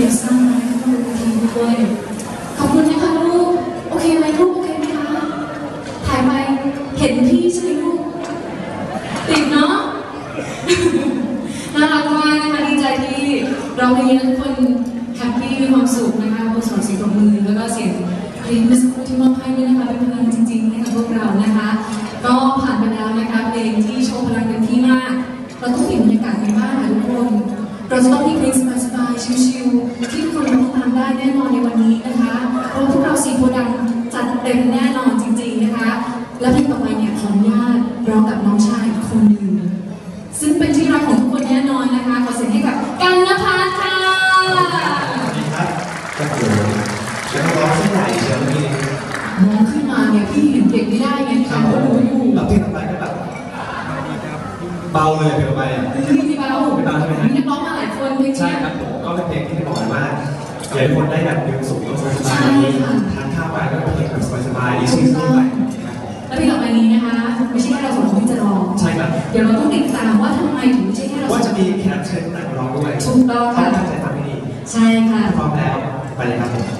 เดี๋ยวสร้างมาให้คุณทีด้วยขอบคุณนะคะลูก โอเคไหมลูกโอเคไหมคะถ่ายไปเห็นพี่ใช่ไหมลูก ติดเนาะ น่ารักมากนะคะดีใจที่เราเรียนทุกคนแฮปปี้มีความสุขนะคะบนสอนเสียงปรบมือแล้วก็เสียงเพลงเมื่อสักครู่ที่มอบให้ด้วยนะคะเป็นพลังจริงๆให้กับพวกเรานะคะ ก็ผ่านไปแล้วนะคะเพลงที่โชว์พลังเต็มที่มาก เราต้องเปลี่ยนบรรยากาศกันบ้างค่ะทุกคน เราจะต้องมีเพลงสบาย ๆชิลๆที่ทุกคนร้องตามได้แน่นอนในวันนี้นะคะเพราะว่าพวกเราสีโพธิ์ดำจัดเต็มแน่นอนจริงๆนะคะ และเพลงต่อไปเนี่ยขออนุญาตร้องกับน้องชายอีกคนหนึ่งซึ่งเป็นที่รักของทุกคนแน่นอนนะคะขอเสียงให้กับกันนภัสค่ะครับก็คือแล้วก็ร้องเส้นใหญ่เชียวนี่มองขึ้นมาเนี่ยพี่เห็นเด็กไม่ได้ไงครัค่ะบผก็มรู้อยู่แล้วเพลงต่อไปก็แบบเบาเลยเพลงต่อไปอะคือพี่เบาไม่เบาใช่ไหมฮะมีนักร้องมาหลายคนเพลงใช่นี้ครับผม ก็เป็นเพลงที่บอกเลยว่าอยากให้คนได้แบบวิวสูงแล้วสบายใช่ๆค่ะทานข้าวไปก็เป็นเพลงแบบสบายๆอีซี่ๆไปครับผมและเพลงต่อไปนี้นะคะไม่ใช่แค่เราสองคนที่จะร้องใช่ครับเดี๋ยวเราต้องติดตามว่าทำไมถึงไม่ใช่แค่เราสอว่างคจะนมีแขกรับเชิญนักร้องด้วยถูกต้องต้อค่ะงตั้งใจฟังให้ดีใช่ค่ะพร้อมแล้วไปเลยครับ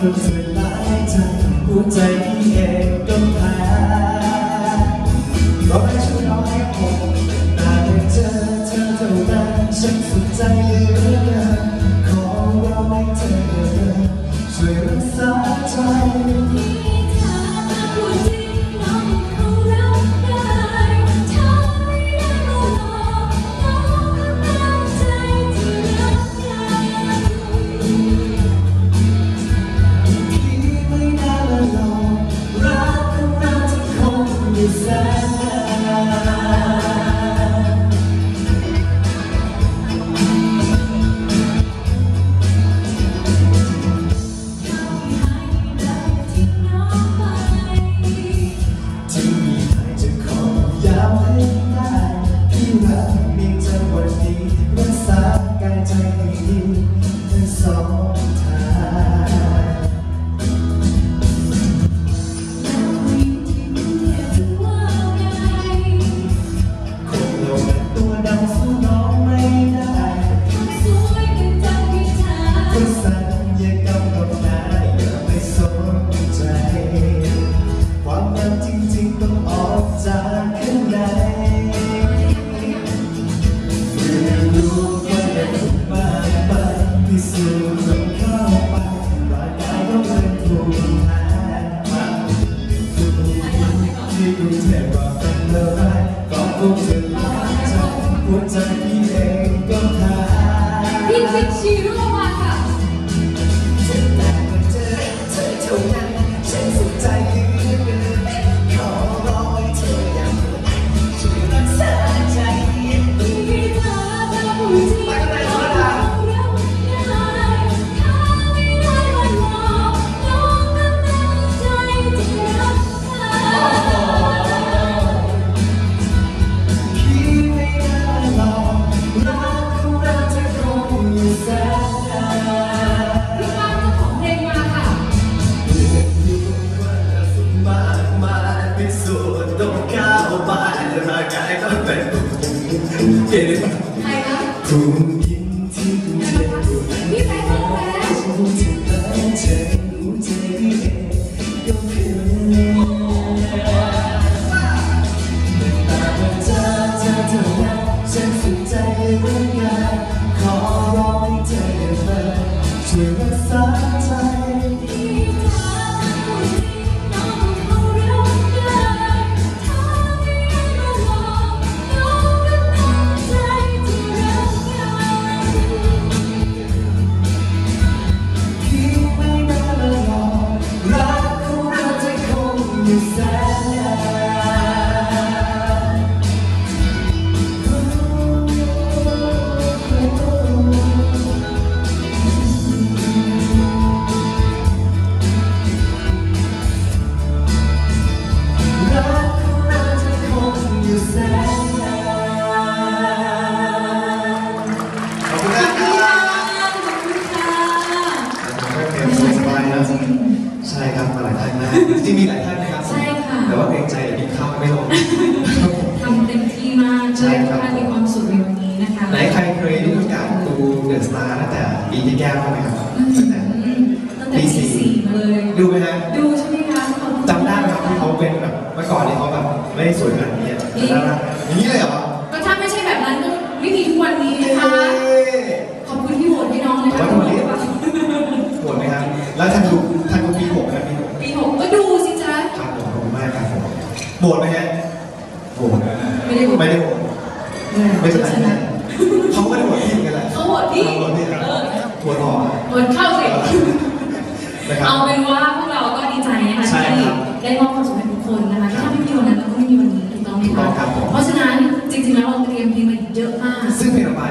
เพิ่งเธอหลายใจหัวใจพี่เอง เกณฑ์ใครนะผู้ ใช่ครับมาหลายท่านมากที่มีหลายท่านนะครับใช่ค่ะ แต่ว่าเกรงใจเดี๋ยกินข้าวไม่ลง ทำเต็มที่มากใช่ครับ ท่ามีความสุขในวันนี้นะคะไหนใครเคยดูการดูเดอะสตาร์ตั้งแต่ปีที่แก้วไหมครับตั้งแต่ปีสี่เลย ดูไหมฮะดูใช่ไหมคะขบจำได้ไหมครับที่เขาเป็นแบบเมื่อก่อนที่เขาแบบไม่สวยขนาดนี้แะจำได้ไอย่างนี้เลยเหรอ ไม่เป็นไรชนะเขาไม่ได้โหดพี่กันแหละเขาโหวตพี่เขาโหดพี่ครับเออหัวหล่อโหวตเข้าสินะครับเอาเป็นว่าพวกเราก็ดีใจนะคะใช่ที่ครับได้มอบความสุขให้ทุกคนนะคะถ้าไม่มีวันนั้นเราก็ไม่มีวันนี้ถูกต้องไหมถูกต้คะองครับผมเพราะฉะนั้นจริงๆแล้วเราเตรียมเพลงมาเยอะมากซึ่งเพลงต่อไป